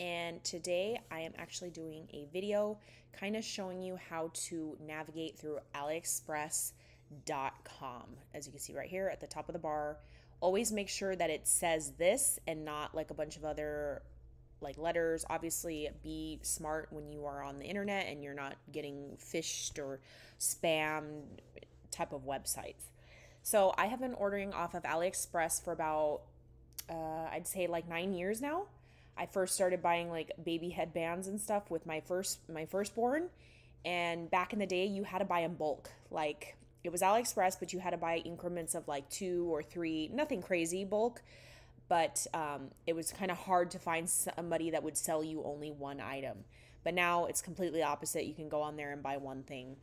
and today I am actually doing a video kind of showing you how to navigate through AliExpress.com. As you can see right here at the top of the bar, always make sure that it says this and not like a bunch of other like letters. Obviously, be smart when you are on the internet and you're not getting phished or spam type of websites. So I have been ordering off of AliExpress for about uh, I'd say like nine years now. I first started buying like baby headbands and stuff with my first my firstborn, and back in the day, you had to buy in bulk. Like it was AliExpress, but you had to buy increments of like two or three, nothing crazy bulk. But um, it was kind of hard to find somebody that would sell you only one item. But now it's completely opposite. You can go on there and buy one thing,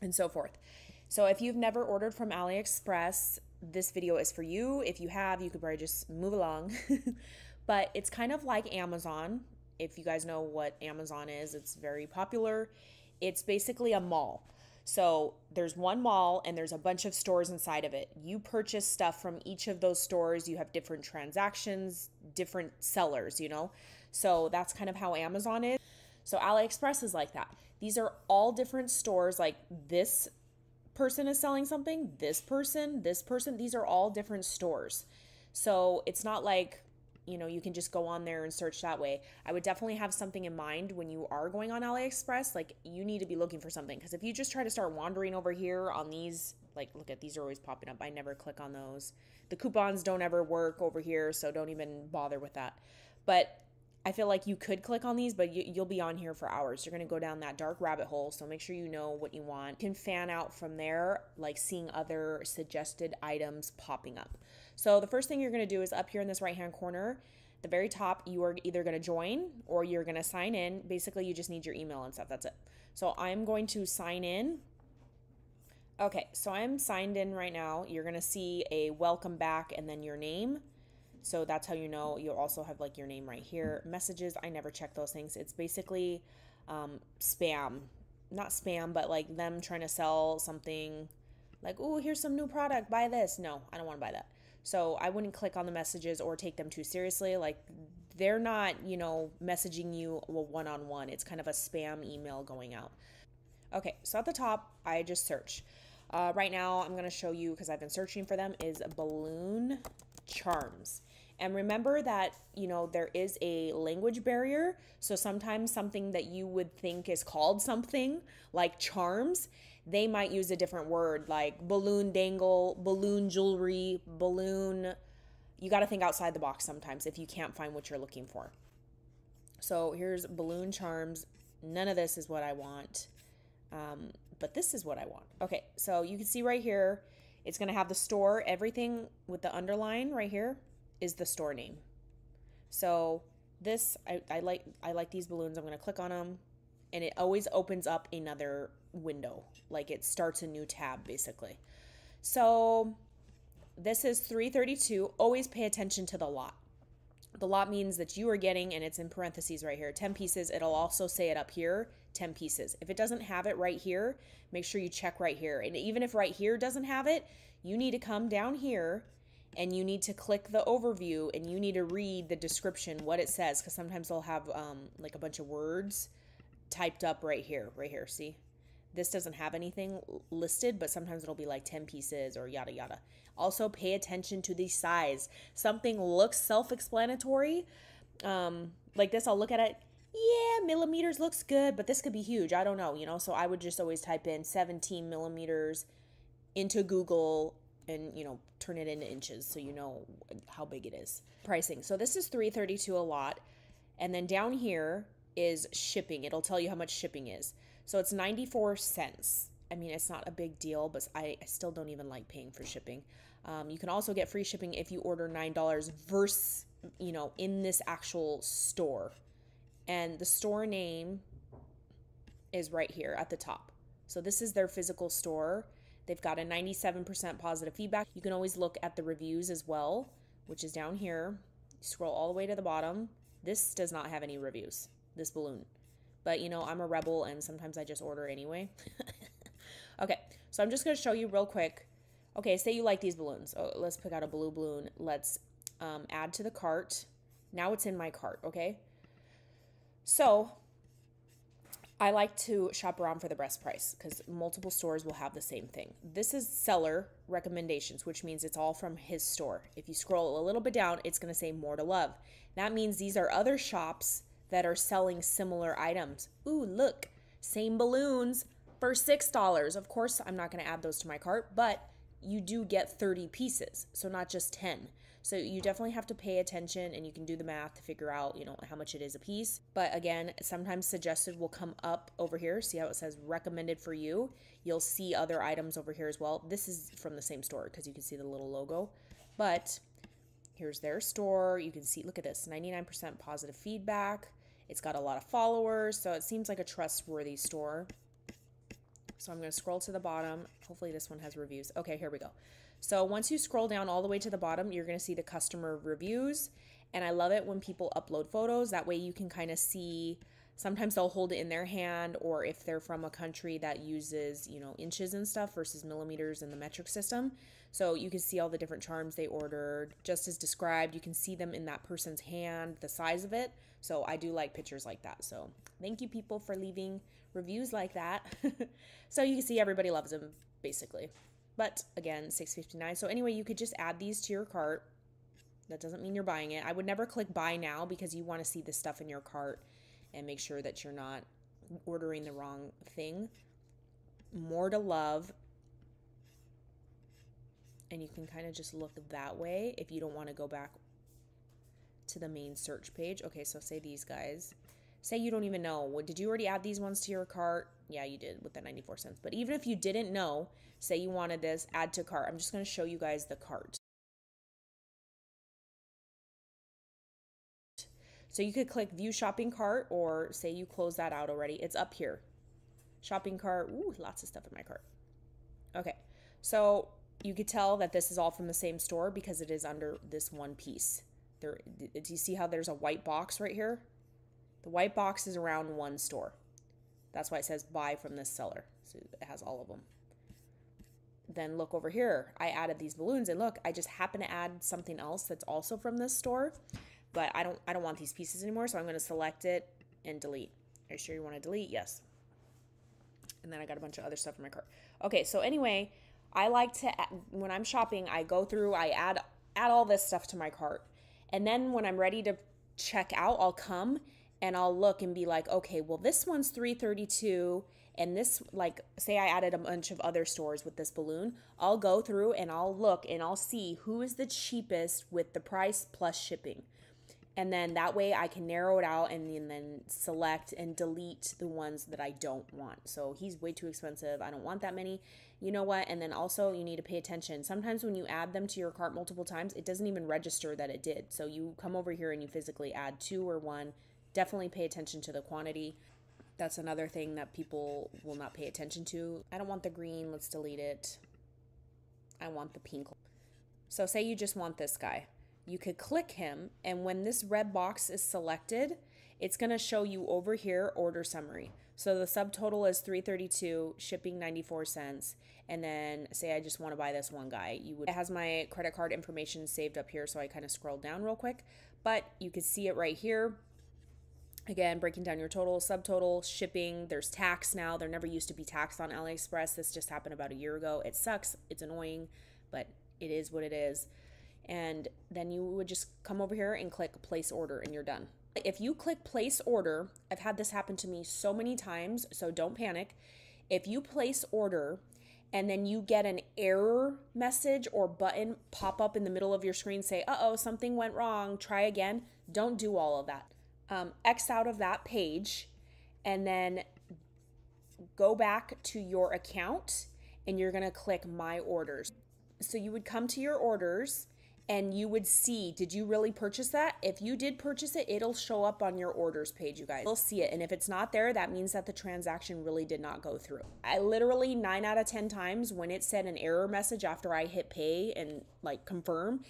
and so forth. So if you've never ordered from AliExpress, this video is for you. If you have, you could probably just move along. but it's kind of like Amazon. If you guys know what Amazon is, it's very popular. It's basically a mall. So there's one mall and there's a bunch of stores inside of it. You purchase stuff from each of those stores. You have different transactions, different sellers, you know? So that's kind of how Amazon is. So AliExpress is like that. These are all different stores. Like this person is selling something, this person, this person, these are all different stores. So it's not like, you know, you can just go on there and search that way. I would definitely have something in mind when you are going on AliExpress. Like, you need to be looking for something. Because if you just try to start wandering over here on these, like, look at these are always popping up. I never click on those. The coupons don't ever work over here, so don't even bother with that. But I feel like you could click on these, but you, will be on here for hours. You're going to go down that dark rabbit hole. So make sure you know what you want. You can fan out from there, like seeing other suggested items popping up. So the first thing you're going to do is up here in this right hand corner, the very top, you are either going to join or you're going to sign in. Basically, you just need your email and stuff. That's it. So I'm going to sign in. Okay, so I'm signed in right now. You're going to see a welcome back and then your name. So that's how you know. You'll also have like your name right here. Messages, I never check those things. It's basically um, spam. Not spam, but like them trying to sell something like, oh, here's some new product, buy this. No, I don't want to buy that. So I wouldn't click on the messages or take them too seriously. Like they're not, you know, messaging you one on one. It's kind of a spam email going out. Okay, so at the top, I just search. Uh, right now, I'm going to show you because I've been searching for them is balloon charms. And remember that, you know, there is a language barrier. So sometimes something that you would think is called something like charms, they might use a different word like balloon dangle, balloon jewelry, balloon. You got to think outside the box sometimes if you can't find what you're looking for. So here's balloon charms. None of this is what I want. Um, but this is what I want. Okay, so you can see right here, it's going to have the store, everything with the underline right here is the store name. So this, I, I like, I like these balloons. I'm to click on them and it always opens up another window. Like it starts a new tab basically. So this is 332. Always pay attention to the lot. The lot means that you are getting, and it's in parentheses right here, 10 pieces. It'll also say it up here, 10 pieces. If it doesn't have it right here, make sure you check right here. And even if right here doesn't have it, you need to come down here and you need to click the overview and you need to read the description, what it says, because sometimes they'll have um, like a bunch of words typed up right here, right here. See? This doesn't have anything listed, but sometimes it'll be like 10 pieces or yada yada. Also, pay attention to the size. Something looks self explanatory. Um, like this, I'll look at it. Yeah, millimeters looks good, but this could be huge. I don't know, you know? So I would just always type in 17 millimeters into Google and you know turn it into inches so you know how big it is. Pricing. So this is 332 a lot. And then down here is shipping. It'll tell you how much shipping is. So it's 94 cents. I mean it's not a big deal but i, I still don't even like paying for shipping. Um, you can also get free shipping if you order nine dollars versus you know in this actual store. And the store name is right here at the top. So this is their physical store They've got a 97% positive feedback. You can always look at the reviews as well, which is down here. Scroll all the way to the bottom. This does not have any reviews, this balloon. But you know, I'm a rebel and sometimes I just order anyway. okay, so I'm just going to show you real quick. Okay, say you like these balloons. Oh, let's pick out a blue balloon. Let's um, add to the cart. Now it's in my cart, okay? So I like to shop around for the best price because multiple stores will have the same thing. This is seller recommendations, which means it's all from his store. If you scroll a little bit down, it's going to say more to love. That means these are other shops that are selling similar items. Ooh, look, same balloons for $6. Of course, I'm not going to add those to my cart, but you do get 30 pieces, so not just 10. So you definitely have to pay attention and you can do the math to figure out, you know, how much it is a piece. But again, sometimes suggested will come up over here. See how it says recommended for you? You'll see other items over here as well. This is from the same store because you can see the little logo. But here's their store. You can see, look at this 99% positive feedback. It's got a lot of followers, so it seems like a trustworthy store. So I'm going to scroll to the bottom. Hopefully, this one has reviews. Okay, here we go. So once you scroll down all the way to the bottom, you're going to see the customer reviews. And I love it when people upload photos. That way you can kind of see sometimes they'll hold it in their hand or if they're from a country that uses, you know, inches and stuff versus millimeters in the metric system. So you can see all the different charms they ordered just as described. You can see them in that person's hand, the size of it. So I do like pictures like that. So thank you people for leaving reviews like that. so you can see everybody loves them basically. But again, 659. So anyway, you could just add these to your cart. That doesn't mean you're buying it. I would never click buy now because you want to see the stuff in your cart and make sure that you're not ordering the wrong thing. More to love. And you can kind of just look that way if you don't want to go back to the main search page. Okay, so say these guys. Say you don't even know. What did you already add these ones to your cart? Yeah, you did with the 94 cents. But even if you didn't know, say you wanted this, add to cart. I'm just going to show you guys the cart. So you could click view shopping cart or say you close that out already. It's up here. Shopping cart. Ooh, lots of stuff in my cart. Okay. So you could tell that this is all from the same store because it is under this one piece. There, do you see how there's a white box right here? The white box is around one store. That's why it says buy from this seller. So it has all of them. Then look over here. I added these balloons and look, I just happen to add something else that's also from this store, but I don't I don't want these pieces anymore, so I'm going to select it and delete. Are you sure you want to delete? Yes. And then I got a bunch of other stuff in my cart. Okay, so anyway, I like to when I'm shopping, I go through, I add add all this stuff to my cart. And then when I'm ready to check out, I'll come and I'll look and be like, okay, well, this one's 332 and this like say I added a bunch of other stores with this balloon, I'll go through and I'll look and I'll see who is the cheapest with the price plus shipping. And then that way I can narrow it out and, then select and delete the ones that I don't want. So he's way too expensive. I don't want that many. You know what? And then also you need to pay attention. Sometimes when you add them to your cart multiple times, it doesn't even register that it did. So you come over here and you physically add two or one definitely pay attention to the quantity. That's another thing that people will not pay attention to. I don't want the green, let's delete it. I want the pink. So, say you just want this guy. You could click him, and when this red box is selected, it's to show you over here order summary. So the subtotal is 332, shipping 94 cents, and then say I just want to buy this one guy. You would it has my credit card information saved up here, so I kind of scrolled down real quick, but you could see it right here. Again, breaking down your total, subtotal, shipping. There's tax now. There never used to be tax on AliExpress. This just happened about a year ago. It sucks. It's annoying, but it is what it is. And then you would just come over here and click place order and you're done. If you click place order, I've had this happen to me so many times, so don't panic. If you place order and then you get an error message or button pop up in the middle of your screen say, uh oh, something went wrong, try again, don't do all of that um, X out of that page and then go back to your account and you're going to click my orders. So you would come to your orders and you would see did you really purchase that? If you did purchase it, it'll show up on your orders page, you guys. You'll see it. And if it's not there, that means that the transaction really did not go through. I literally 9 out of 10 times when it said an error message after I hit pay and like confirm,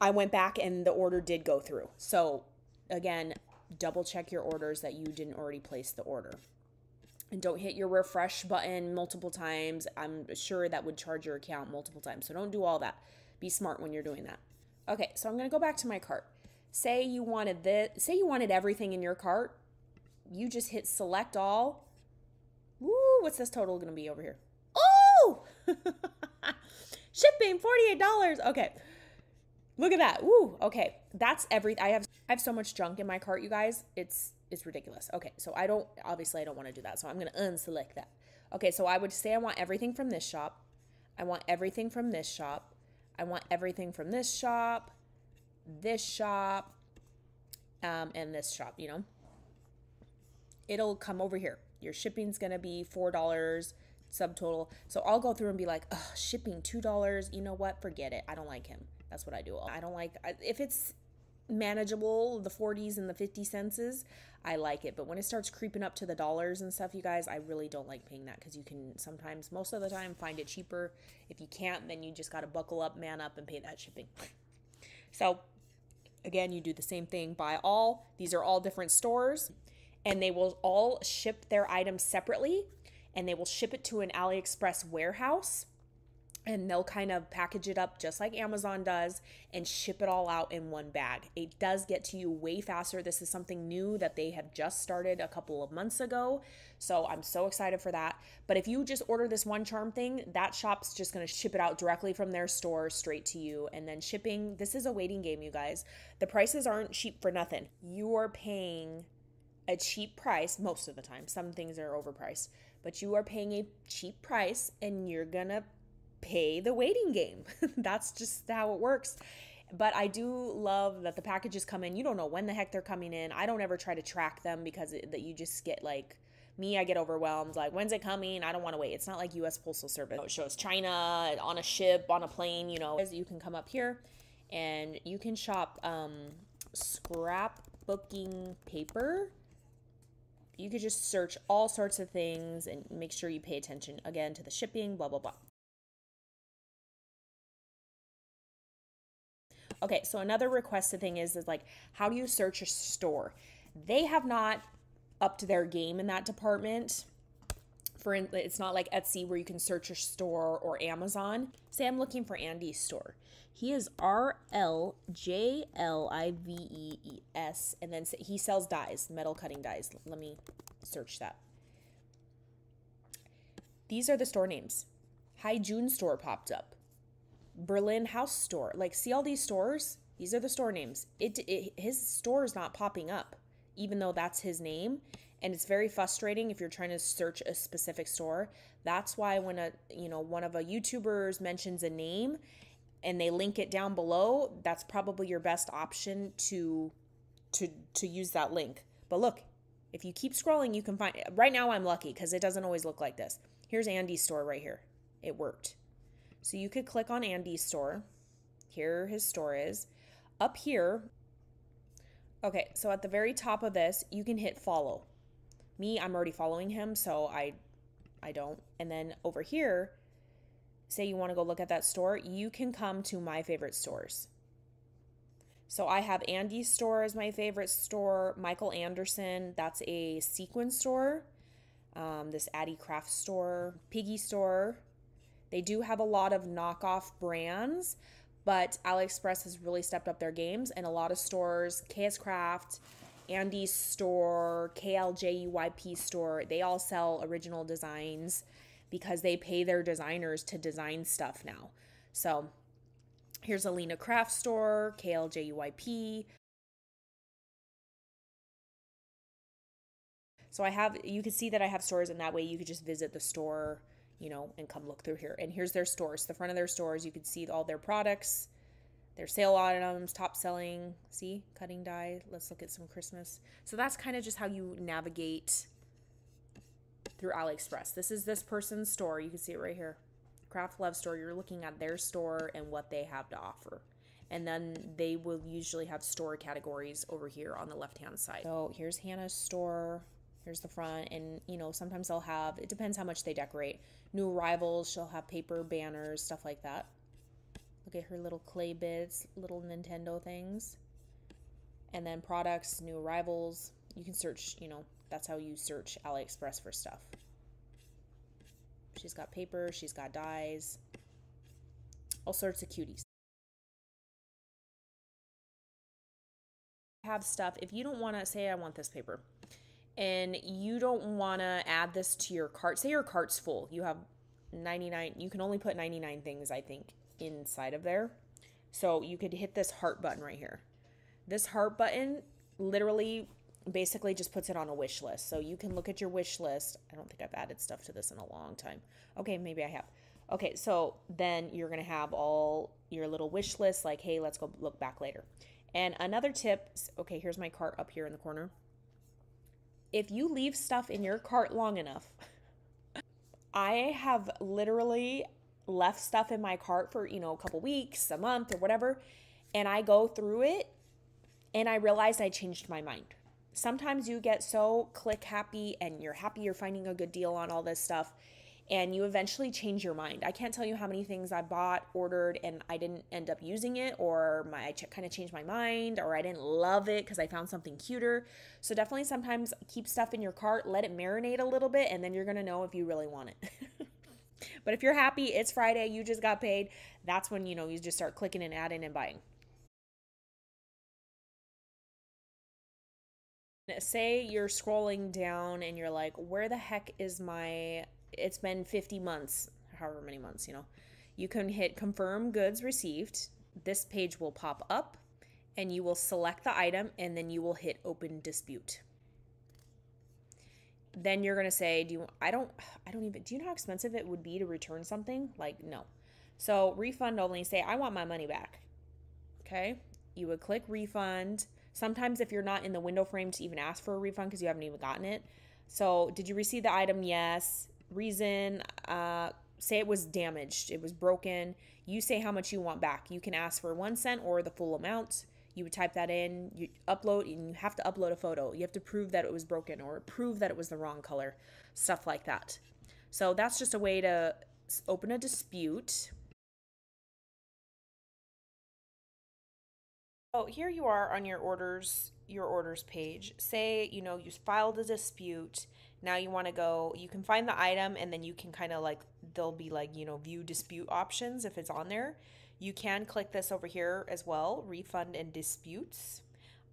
I went back and the order did go through. So again, double check your orders that you didn't already place the order. And don't hit your refresh button multiple times. I'm sure that would charge your account multiple times. So don't do all that. Be smart when you're doing that. Okay, so I'm going to go back to my cart. Say you wanted this, say you wanted everything in your cart you just hit select all. Woo, what's this total going to be over here? Oh! Shipping $48. Okay. Look at that. Woo. Okay. That's every I have I have so much junk in my cart, you guys. It's it's ridiculous. Okay. So I don't obviously I don't want to do that. So I'm going to unselect that. Okay, so I would say I want everything from this shop. I want everything from this shop. I want everything from this shop, this shop, um, and this shop, you know. It'll come over here. Your shipping's gonna be four dollars subtotal. So I'll go through and be like, shipping two dollars. You know what? Forget it. I don't like him. That's what I do. I don't like if it's manageable, the 40s and the 50 cents I like it. But when it starts creeping up to the dollars and stuff, you guys, I really don't like paying that because you can sometimes, most of the time, find it cheaper. If you can't, then you just got to buckle up, man up, and pay that shipping. So, again, you do the same thing. Buy all. These are all different stores, and they will all ship their items separately, and they will ship it to an AliExpress warehouse and they'll kind of package it up just like Amazon does and ship it all out in one bag. It does get to you way faster. This is something new that they have just started a couple of months ago. So I'm so excited for that. But if you just order this one charm thing, that shop's just going to ship it out directly from their store straight to you. And then shipping, this is a waiting game, you guys. The prices aren't cheap for nothing. You are paying a cheap price most of the time. Some things are overpriced, but you are paying a cheap price and you're going to pay the waiting game. That's just how it works. But I do love that the packages come in. You don't know when the heck they're coming in. I don't ever try to track them because it, that you just get like me, I get overwhelmed. Like, when's it coming? I don't want to wait. It's not like U.S. Postal Service. It shows China on a ship, on a plane. You know, you can come up here and you can shop um, scrapbooking paper. You could just search all sorts of things and make sure you pay attention again to the shipping, blah, blah, blah. Okay, so another requested thing is is like how do you search a store? They have not upped their game in that department. For it's not like Etsy where you can search a store or Amazon. Say I'm looking for Andy's store. He is R L J L I V E E S, and then he sells dies, metal cutting dies. Let me search that. These are the store names. Hi June store popped up. Berlin House Store. Like, see all these stores? These are the store names. It, it his store is not popping up, even though that's his name, and it's very frustrating if you're trying to search a specific store. That's why when a you know one of a YouTubers mentions a name, and they link it down below, that's probably your best option to to to use that link. But look, if you keep scrolling, you can find. Right now, I'm lucky because it doesn't always look like this. Here's Andy's store right here. It worked. So you could click on Andy's store. Here his store is. Up here, okay, so at the very top of this, you can hit follow. Me, I'm already following him, so I I don't. And then over here, say you want to go look at that store, you can come to my favorite stores. So I have Andy's store as my favorite store. Michael Anderson, that's a sequin store. Um, this Addy Craft store, Piggy store, they do have a lot of knockoff brands, but AliExpress has really stepped up their games, and a lot of stores, KS Craft, Andy's store, KLJUYP store, they all sell original designs because they pay their designers to design stuff now. So here's Alina Craft Store, KLJUYP. So I have, you can see that I have stores, and that way you could just visit the store you know, and come look through here. And here's their stores. The front of their stores, you can see all their products, their sale items, top selling. See, cutting die. Let's look at some Christmas. So that's kind of just how you navigate through AliExpress. This is this person's store. You can see it right here. Craft Love Store. You're looking at their store and what they have to offer. And then they will usually have store categories over here on the left hand side. So here's Hannah's store. Here's the front, and you know, sometimes they'll have it depends how much they decorate. New arrivals, she'll have paper banners, stuff like that. Look at her little clay bits, little Nintendo things. And then products, new arrivals. You can search, you know, that's how you search AliExpress for stuff. She's got paper, she's got dies, all sorts of cuties. Have stuff. If you don't want to say, I want this paper, and you don't want to add this to your cart. Say your cart's full. You have 99, you can only put 99 things, I think, inside of there. So you could hit this heart button right here. This heart button literally basically just puts it on a wish list. So you can look at your wish list. I don't think I've added stuff to this in a long time. Okay, maybe I have. Okay, so then you're going to have all your little wish list like, hey, let's go look back later. And another tip okay, here's my cart up here in the corner. If you leave stuff in your cart long enough, I have literally left stuff in my cart for, you know, a couple weeks, a month, or whatever, and I go through it and I realized I changed my mind. Sometimes you get so click happy and you're happy you're finding a good deal on all this stuff and you eventually change your mind. I can't tell you how many things I bought, ordered, and I didn't end up using it, or my I ch- kind of changed my mind, or I didn't love it because I found something cuter. So definitely sometimes keep stuff in your cart, let it marinate a little bit, and then you're gonna know if you really want it. but if you're happy, it's Friday, you just got paid. That's when you know you just start clicking and adding and buying. Say you're scrolling down and you're like, where the heck is my it's been 50 months, however many months, you know, you can hit confirm goods received. This page will pop up and you will select the item and then you will hit open dispute. Then you're going to say, do you I don't I don't even do you know how expensive it would be to return something? Like no. So refund only say I want my money back. Okay? You would click refund. Sometimes if you're not in the window frame to even ask for a refund because you haven't even gotten it. So, did you receive the item? Yes reason, uh, say it was damaged, it was broken. You say how much you want back. You can ask for one cent or the full amount. You would type that in, you upload, and you have to upload a photo. You have to prove that it was broken or prove that it was the wrong color, stuff like that. So that's just a way to open a dispute. Oh, here you are on your orders, your orders page. Say, you know, you filed a dispute now you want to go, you can find the item and then you can kind of like, there'll be like, you know, view dispute options if it's on there. You can click this over here as well, refund and disputes.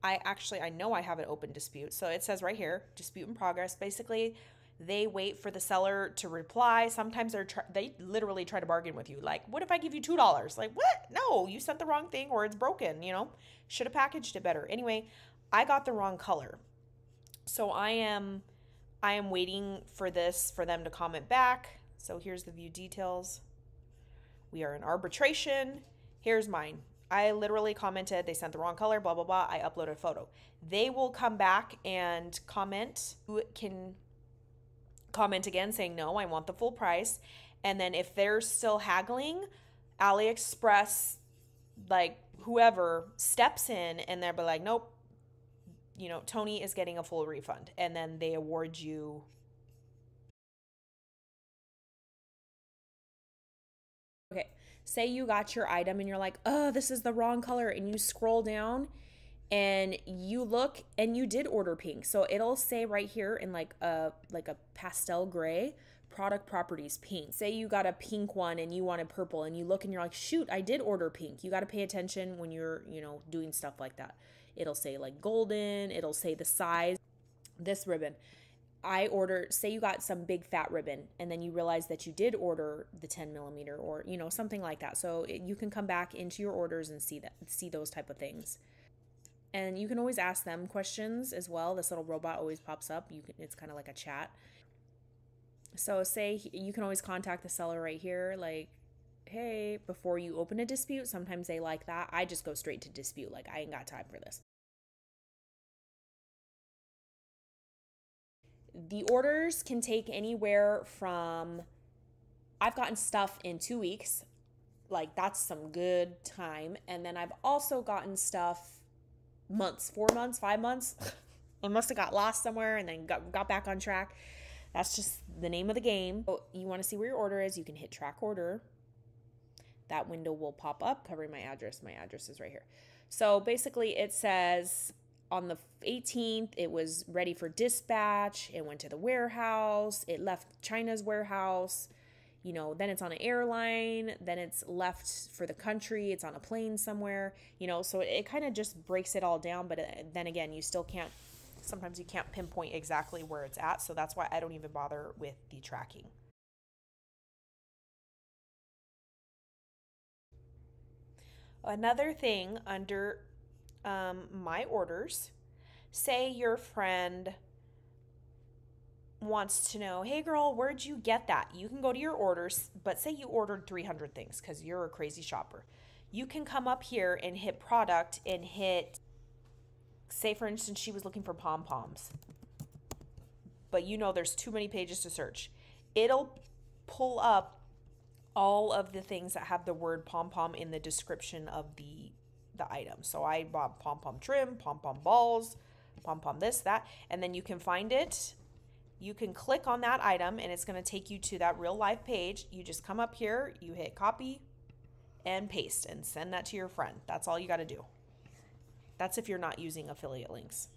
I actually, I know I have an open dispute. So it says right here, dispute in progress. Basically, they wait for the seller to reply. Sometimes they're they literally try to bargain with you. Like, what if I give you two dollars? Like, what? No, you sent the wrong thing or it's broken. You know, should have packaged it better. Anyway, I got the wrong color, so I am I am waiting for this for them to comment back. So here's the view details. We are in arbitration. Here's mine. I literally commented, they sent the wrong color, blah, blah, blah. I uploaded a photo. They will come back and comment. Can comment again saying, no, I want the full price. And then if they're still haggling, AliExpress, like whoever, steps in and they'll be like, nope, you know, Toni is getting a full refund and then they award you Okay. Say you got your item and you're like, "Oh, this is the wrong color." And you scroll down and you look and you did order pink. So it'll say right here in like a like a pastel gray, product properties pink. Say you got a pink one and you wanted purple and you look and you're like, "Shoot, I did order pink." You got to pay attention when you're, you know, doing stuff like that. It'll say like golden, it'll say the size. This ribbon, I order, say you got some big fat ribbon and then you realize that you did order the 10 millimeter or, you know, something like that. So it, you can come back into your orders and see that, see those type of things. And you can always ask them questions as well. This little robot always pops up. You can, it's kind of like a chat. So say you can always contact the seller right here, like, hey, before you open a dispute. Sometimes they like that. I just go straight to dispute. Like, I ain't got time for this. The orders can take anywhere from, I've gotten stuff in two weeks. Like, that's some good time. And then I've also gotten stuff months, four months, five months. I must have got lost somewhere and then got, got back on track. That's just the name of the game. So you want to see where your order is, you can hit track order that window will pop up covering my address. My address is right here. So basically, it says on the 18th, it was ready for dispatch. It went to the warehouse. It left China's warehouse. You know, then it's on an airline. Then it's left for the country. It's on a plane somewhere. You know, so it, it kind of just breaks it all down. But uh, then again, you still can't sometimes you can't pinpoint exactly where it's at. So that's why I don't even bother with the tracking. Another thing under um, my orders, say your friend wants to know, hey girl, where'd you get that? You can go to your orders, but say you ordered 300 things because you're a crazy shopper. You can come up here and hit product and hit, say for instance, she was looking for pom poms, but you know there's too many pages to search. It'll pull up all of the things that have the word pom pom in the description of the the item. So I bought pom pom trim, pom pom balls, pom pom this, that, and then you can find it. You can click on that item and it's going to take you to that real life page. You just come up here, you hit copy and paste and send that to your friend. That's all you got to do. That's if you're not using affiliate links.